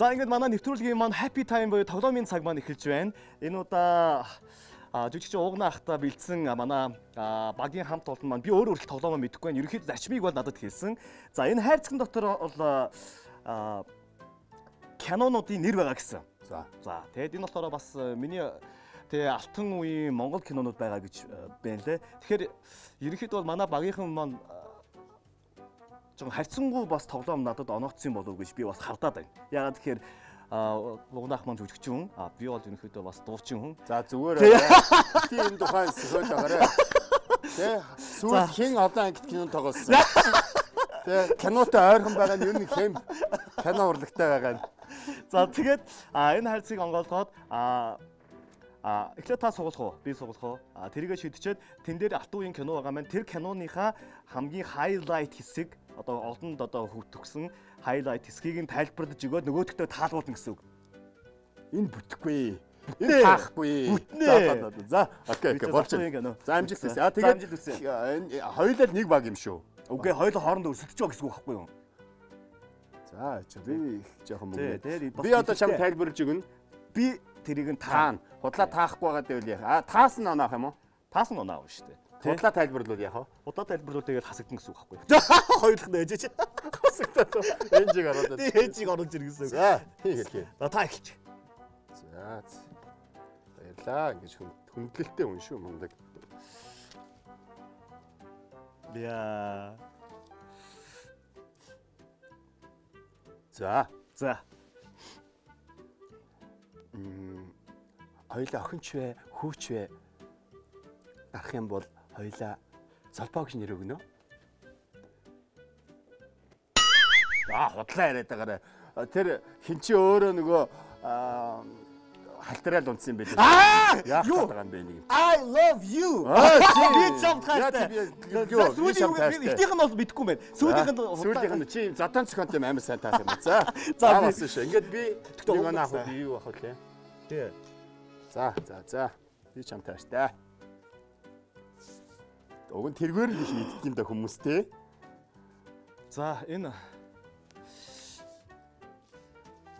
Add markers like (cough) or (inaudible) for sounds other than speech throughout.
За ингээд манай нэвтрүүлгийн маань happy time буюу тоглоомын цаг маань эхэлж байна. Энэ удаа жүжигч уугна ахта бэлдсэн манай багийн хамт олон маань би өөр өөртөө тоглоомоо мэдэхгүй байна. Ерөнхийдөө зарчмыг бол надад хэлсэн. За энэ хайрцагт дотор бол кинонуудын нэр байгаа гэсэн. За. За тэгээд энэ болохоор бас миний тэгээ алтан үеийн Монгол кинонууд байгаа гэж байна лээ. Тэгэхээр ерөнхийдөө бол манай багийнхан маань жоо харьцангуй бас тоглоом надад оногдсон болов уу гэж би бас хардаад байна. Ягаад тэгэхээр лугнах маань жүжигчин а би бол ерөнхийдөө бас дуучин хүн. За зүгээр тийм энэ тухайн сөхөд байгаарэ. Тэ сүүл хэн одоо ангит кинон тоглосон. (laughs) Тэ кинотой ойрхон байгаа нь ер нь хэм кино урлагтай байгаа нь. За тэгээд энэ хайрцгийг онгоолгоод а А эхлээд та сугуулах уу? Би сугуулах уу? А тэрийгэ шийдчихэд тэн дээр алт үеийн кино байгаа маань тэр киноныхаа хамгийн хайлайт хэсэг одоо олонд одоо хөвтгсөн хайлайт хэсгийг нь тайлбарлаж өгөөд нөгөөдөгтөө таалуулна гэсэн үг. Энэ бүтэхгүй. Энэ таахгүй. Бүтнэ. За окей окей болчихно. За амжилт хүсье. А тэгээд энэ хоёулаа нэг баг юм шүү. Үгүй хоёулаа хоорондоо өсөлдөж байгаа гэсэн үг байхгүй юу? За чи би жоохон мөнгө. Би одоо чам тайлбарлаж өгнө. Би тэрийг нь таана. Худлаа таахгүй байгаа дэвэл яах. А таас нь оноох юм уу? Таас нь оноох шүү дээ. Худлаа тайлбарлуул яах вэ? Худлаа тайлбарлуул тэгээд хасагдана гэсэн үг байхгүй юу? (laughs) Хоёулах нь ээжээч. Хасагдаад. Энжиг ороод. Би ээжийг оруулж ир гэсэн үг. За, хийх. За та эхэлж. За. Баярлаа. Ингэж хүндлэлтэй хүн шүү мундаг. Яа. За. За. Мм. Хоёлаа охинч вэ, хүүч вэ? Ах юм бол хоёлаа залбаа гэж нэр өгнө. Аа худлаа яриад байгаарай. Тэр хин чи өөрөө нөгөө халтраал унтсан юм байл. Аа! Яах гэдэг юм бэ нэг. I love you. Би чамд хайртай. Сүүлийнх нь ихнийх нь бол мэдгүй байна. Сүүлийнх нь сүүлийнх нь чи задан цохонт юм амар сайн таах юм. За. (laughs) За бас шүү. Ингээд би нэг оноо авах би юу авах вэ? Тий. За, за, за. Би чам тааштай. Уг нь тэргээр л их идэх юм да хүмүүс те. За, энэ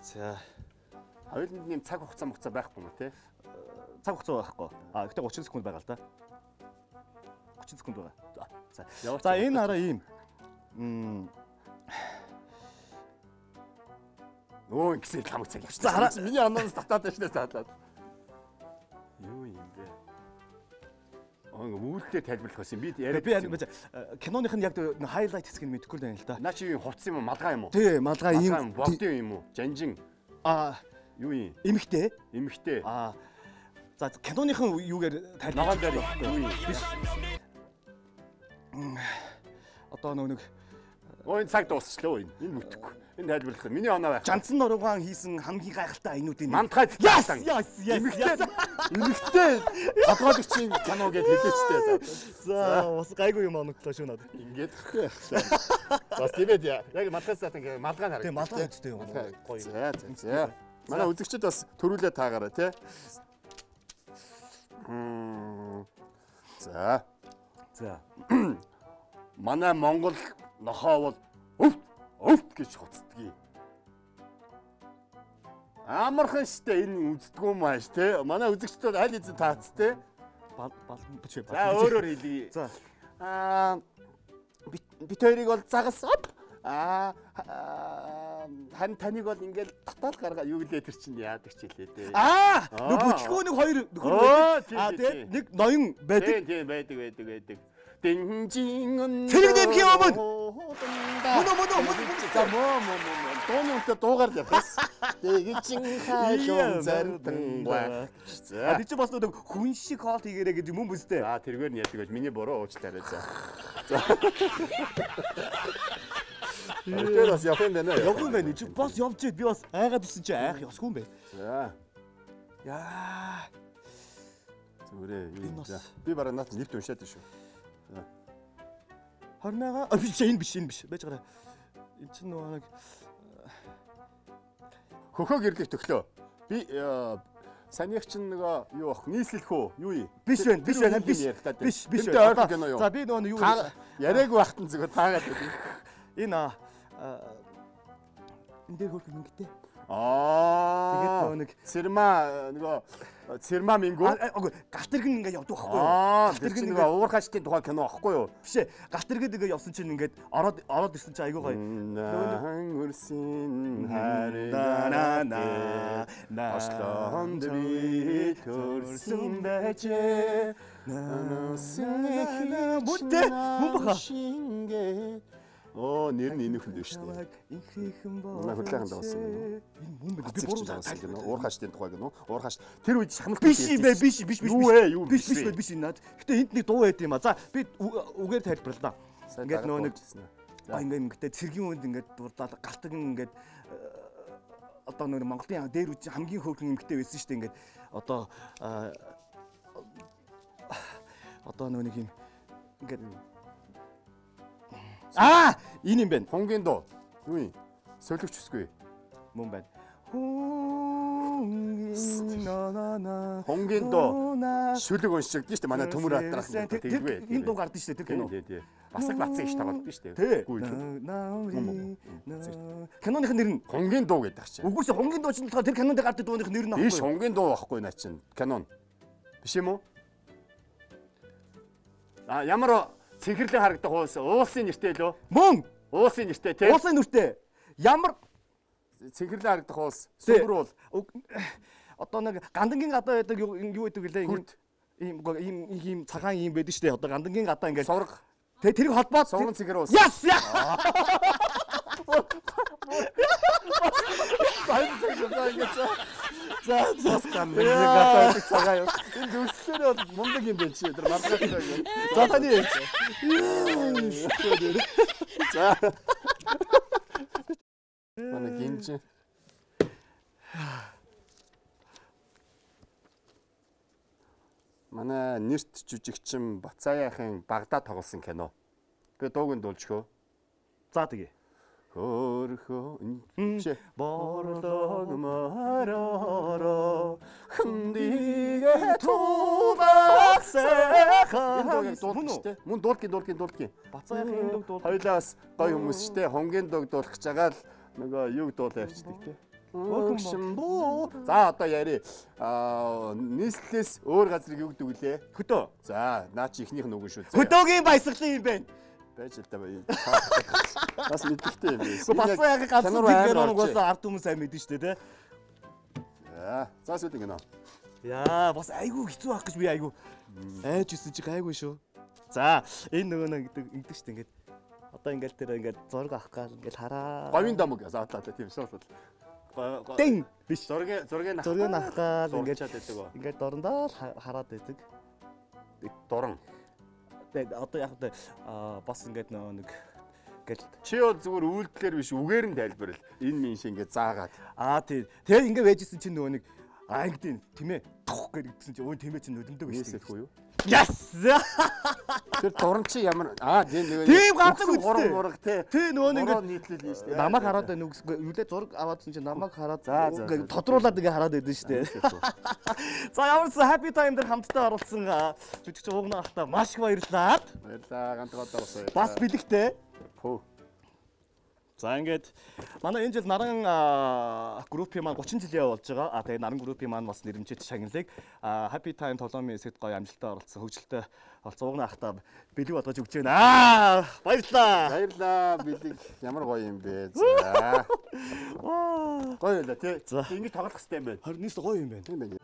За. Хоёуланд нэм цаг хугацаа мөхцөө байхгүй мө те. Цаг хугацаа байхгүй. А гэхдээ 30 секунд байгаа л да. 30 секунд байгаа. За. За, энэ хараа ийм. Мм. Нөө ингэсэн хамаг цаг явчих. За хараа. Миний оноос татаад байна шнэ цаадлаад. Юу юм бэ? Үүлдээ тайлбарлах байсан. Би яриад би киноных нь яг хайлайт хэсгийг мэдэхгүй л байна л да. Наа чи юу хувцсан юм уу? Малгай юм уу? Тий, малгай ийм бодын юм уу? Жанжин. Аа юу юм? Эмхтэй. Эмхтэй. Аа За киноныхын юугаар тайлбарлах дээр юу юм? Одоо нөгөө нэг Ой цаг дуусчлаа энэ. Энэ мүтгэхгүй. Энэ тайлбарлах. Миний оноо байх. Жанцсан нуруугаан хийсэн хамгийн гайхалтай айнуудын мантгай яасан. Яс яс яс. Эмэгтэй гадгаалгчийн кино гэж хэлээчтэй. За бас гайгүй юм оноглоо шүү надад. Ингээд бас тиймээд яг мантгайсаа ингээ малгай хараа. Тийм малгай үстэй юм. Гоё. За за. Манай үзэгчд бас төрүүлээ таагаараа тий. За. За. Манай Монгол нохоо бол өв өв гэж хуцдгийг. Амархан штэ энэ үздэггүй мааш те. Манай үзэгчдүүд аль эзэн таац те. Бал бал бичээ. За өөрөөр хэлье. За. Аа бит хоёрыг бол загас оп. Аа хан таныг бол ингээл татал гаргаа юу гэлээ тэр чинь яадаг ч хэлээ дээ. Аа нэг бүтлгөө нэг хоёр нөхөр. Аа тэгээ нэг ноён байдаг. Тийм байдаг байдаг байдаг. Дэнжин Цэрэг нэмхийн өмнө. Мөнө мөнө мөнө. За мөө мөө мөө. Дуунуудаа дуугаар явах. Дэгчин хайлуун зардан ба. За би ч бас нэг хүн шиг хоол хийгэрэй гэж юм уу бүстэй. Аа тэргээр нь яддаг байж миний буруу уучлаарай за. Тэр бас явах юм байна. Явах юм байна. Чи бас явж ид би бас айгаад үсэн чи айх ёсгүй юм байна. За. Яа. Зүгээрээ. Би бараг наад нэрт уншаад шүү. 28 а биш энэ биш энэ биш байж гараа. Энд чинь нөгөө нэг хөхөө гэрлэх төглөө. Би санийх чинь нөгөө юу ах нийслэх үү? Юу юм? Биш байна. Биш байна. Биш. Биш биш. За би нөгөө юу яриаг байхтан зүгээр таагаад энэ энэ дээр хөрх ингэтэй. Аа. Тэгээд нөгөө нэг- цэрма нөгөө цэрма мингүү. Үгүй галт иргэн ингээд явдаг байхгүй юу? Галт иргэн нөгөө уурхаачдын тухай кино аахгүй юу? Биш ээ. Галт иргэд ингээд явсан чинь ингээд ороод ороод ирсэн чинь айгүй гоё. Үрсин Данана, харина Ослоонд би төрсөн байжээ Наасын Мөнтэй, мөн баха. Оо нэр нь энэ хүн дээ шүү дээ. Инхийхэн боо. Манай хөдлөйхэн дагсан юм. Энэ мөн бэ? Би буруу дагсан загсан кино. Уурхаачдын тухай кино. Уурхаач. Тэр үед шахмал Биш юм бэ? Биш биш биш. Юу вэ? Юу биш биш биш наад. Гэтэ энд нэг дуу байд юм а. За би үгээр тайлбарлаа да. Ингээд нөгөө нэг ингээд ингээд цэргийн үнд ингээд дурдаад галтаг ингээд э, одоо нөгөө Монголын дээр үуч хамгийн хөөрхөн эмгтэй байсан шүү дээ ингээд одоо одоо нөгөө нэг юм ингээд Аа энэ юм байна. Хонгийн дуу. Юу юм? Сөлөвч үсгүй. Мөн байна. Хонгийн дуу. Шүлэг уншигдсан шүү дээ. Манай төмөр хатрах тэгвэ. Энэ дуу гардаг шүү дээ тэр кино. Тий, тий. Басаг бацсан иш тоглолт шүү дээ. Үгүй л. Киноных нэр нь Хонгийн дуу гэдэг чинь. Үгүйс хонгийн дуу чинь болохоор тэр кинонд гардаг дууных нэр нь Биш аахгүй. хонгийн дуу байхгүй наа чинь. Канон. Биш юм уу? А ямар цэнхэрлэн харагдах уус уусын нэртэй лөө? Мөн Уусын нэртэй тий. уулын нүртэй. Ямар Цэнхэрлэн харагдах уус. Сүмбэр уул. Одоо нэг гандангийн гадаа байдаг юу юу гэдэг лээ Хүрд. ийм ийм ийм цагаан ийм байдаг шүү дээ. Одоо гандангийн гадаа ингээд Соврог. Тэ тэрийг холбоод Соврон цэгэр уус. Яс. (laughs) Сайн цэгэр ингэж. За за Ган нэг байдаг цагаа юу. Энэ дүрслэлээр бол мундаг юм байна чи. Тэр маргааш. за таны За. Манай гинж. Манай нэрт жүжигчин Бацааяхын Багдад тоглосон кино. Би дууг нь дуулчихөө. за тэгээ. Хөрхөн Борлог мараараа хндигэ штэ. Мөн дуулгийн дуулгийн дуулгийн. Бацаахын энэ дог дуу. Хоёлаас гоё хүмүүс штэ. Хонгийн дог дуулах гэж байгаа л нөгөө юг дуулаа явчихдаг те. Өөхөн буу. За одоо яри. Аа нийслэлээс өөр газрыг юу гэдэг вүлээ? Хөдөө. За наа чи ихнийх нь үгүй шүү. Хөдөөгийн баясгалан юм байна. Байж л та бай. Бас мэддэгтэй юм ганцхан Чанар тэр амар киноног орж. бас ард хүмүүс сайн мэдэн штэ тэ. За за сүйд ингэнэ. Яа бас айгүй хэцүү байх гэж би айгүй айж исэн чи гайгүй шүү. За энэ нөгөө нэг гэдэг ингэдэг штэ ингээд одоо ингээд тэр ингээд зураг авах гал ингээд хараа. Говийн дамаг за одоо тийм шүү бол. Дэн биш. Зургийн зургийн Зургийг авах гал ингээд ингээд дорндоо хараад байдаг. Дуран. Одоо яг аа бас ингээд нөгөө нэг ингээд Чи бол зүгээр үйлдэлэр биш үгээр нь тайлбарл. Энэ минь шиг ингээд заагаад. аа тий. Тэгээд ингээд байжсэн чинь нөгөө нэг ингээд тийм ээ тух гэж гэсэн чинь өө тийм ээ чинь нүдэмдэг байж юу? Яс. Тэр дуран чи ямар аа тийм нэг Тийм гардаг үстэй. Гурав мураг те. Тий нөгөө нэг ингээд нийтлэл юм шүү дээ. намайг хараад байна уу гэсэн юу лээ зураг аваадсан чинь намайг хараад ингээд тодруулаад ингээ хараад байдсан шүү дээ. (laughs) За ямар ч happy time дээр хамтдаа оролцсон жүжигч уугнаа ахта маш их баярлалаа. Баярлаа ганцгаа давсаа. Бас бэлэгтэй. Хөө. За ингээд манай энэ жил наран группийн маань 30 жилийн болж байгаа. А тэгээд наран группийн маань бас нэрмжит шагналыг happy time толомын эсэд гоё амжилттай оролцсон хөгжилтэй олцсон уугнаа ахта бэлэг болгож өгч байна. Аа баярлалаа. Баярлаа бэлэг ямар гоё юм бэ. За. Гоё л тий. Ингэж тоглох хэрэгтэй юм байна. Харин нэс гоё юм байна. Тийм байна.